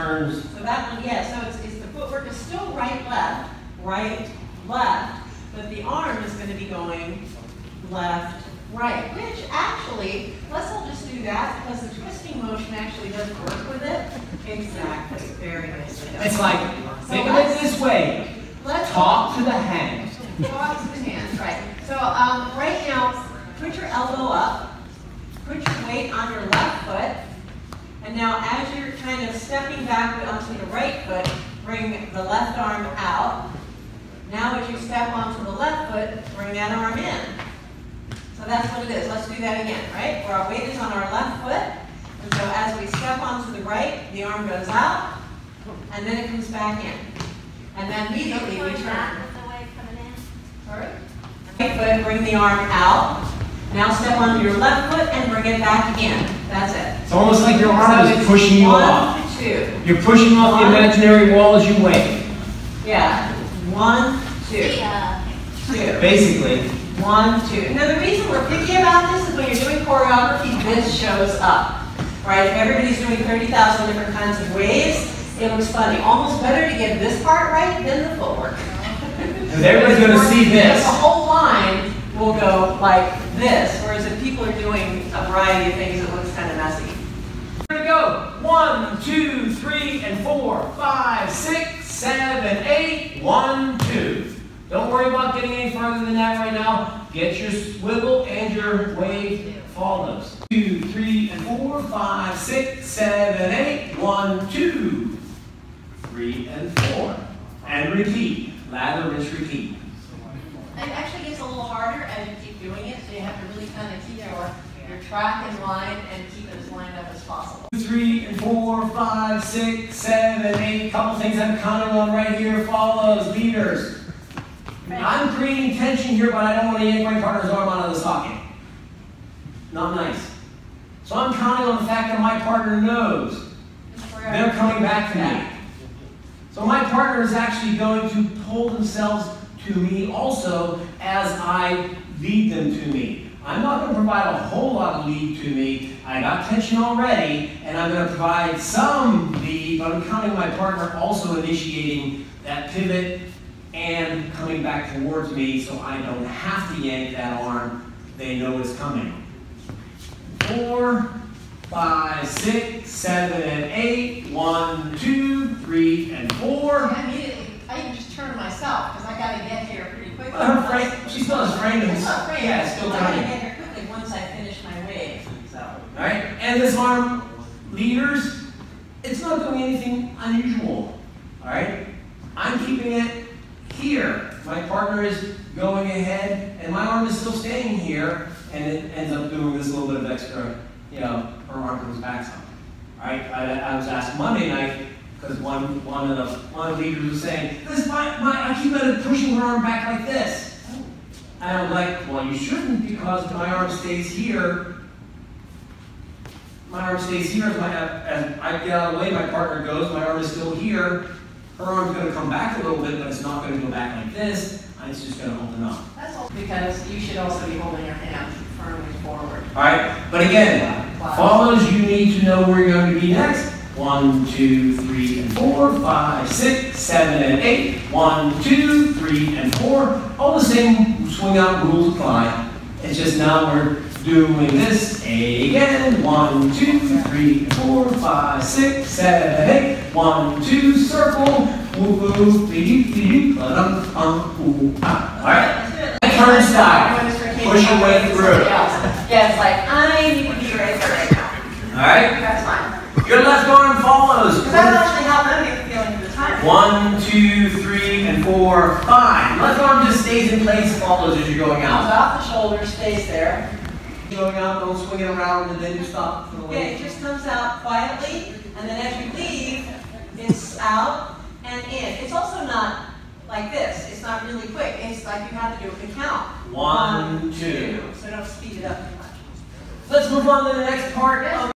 turns. So that one, yeah, so it's, it's the footwork is still right, left, right, left, but the arm is gonna be going left, right, which actually, let's all just do that because the twisting motion actually does work with it. Exactly, very nicely done. It's like, think of it this way. Let's Talk to the hand. Talk to the hands, right. So, um, right now, put your elbow up, put your weight on your left foot, and now as you're kind of stepping back onto the right foot, bring the left arm out. Now as you step onto the left foot, bring that arm in. So that's what it is. Let's do that again, right? Where our weight is on our left foot, and so as we step onto the right, the arm goes out, and then it comes back in. And then immediately we turn. back with the wave coming in. Sorry? Right foot, bring the arm out. Now step onto your left foot and bring it back again. That's it. It's almost like your arm So is pushing you one, off. two. You're pushing off the imaginary wall as you wave. Yeah. One, two, Yeah. two. Basically, One, two. Now the reason we're picky about this is when you're doing choreography, this shows up. Right? If everybody's doing 30,000 different kinds of waves, it looks funny. Almost better to get this part right than the footwork. Everybody's gonna see this. The whole line will go like this, whereas if people are doing a variety of things, it looks kind of messy. Here we go. One, two, three, and four, five, six, seven, eight. One, two. Don't worry about getting any further than that right now. Get your swivel and your wave follows. Two, three, and four, five, six, seven, eight. One, two, three, and four. And repeat. Lather, rinse, repeat. It actually gets a little harder as you keep doing it, so you have to really kind of keep your, your track in line and keep it as lined up as possible. Two, three, and four, five, six, seven, eight. Couple things I'm counting on right here follows. Leaders. I'm creating tension here, but I don't want to yank my partner's arm out of the socket. Not nice. So I'm counting on the fact that my partner knows they're coming back to me. So my partner is actually going to pull themselves to me also as I lead them to me. I'm not going to provide a whole lot of lead to me. I got tension already, and I'm going to provide some lead, but I'm counting my partner also initiating that pivot and coming back towards me so I don't have to yank that arm. They know it's coming. Four, five, six, seven, and eight. One, two, three, and four. I immediately, I just turn myself, because I gotta get here quickly. Her frame, she still has frame. It's not frame. Yeah, it's still tiny. get here quickly once I finish my wave, so. All right, and this arm, leaders, it's not doing anything unusual. All right, I'm keeping it here. My partner is going ahead, and my arm is still staying here, and it ends up doing this little bit of extra. You know, her arm comes back some. All right, I, I was asked Monday night because one one of the one of the leaders was saying, "This my my I keep pushing her arm back like this." And I'm like, well, you shouldn't because my arm stays here my arm stays here as, my, as I get out of the way, my partner goes, my arm is still here. Her arm's gonna come back a little bit, but it's not gonna go back like this, it's just gonna open up. That's all. Because you should also be holding your hand firmly forward. Alright, but again, follows, you need to know where you're going to be next. One, two, three, four, five, six, seven, and eight. One, two, three, and four. All the same swing out rules apply. It's just now we're doing this again. One, two, three, four, five, six, seven, eight. One, two, circle. Woo woo, beep beep, um, um, ooh, ah. All right. Turnstile. Push your way through. Yeah, it's like, I need to be right now. All right. That's fine. Your left arm follows. Because that's actually how I'm getting the feeling for the time. One, two, three, and four, five. Left arm just stays in place, follows as you're going out. off the shoulder, stays there. Going out, don't swing it around, and then you stop the Yeah, it just comes out quietly, and then as you leave, it's out and in. It's also not like this. It's not really quick. It's like you have to do a count. One, two. So don't speed it up too much. Let's move on to the next part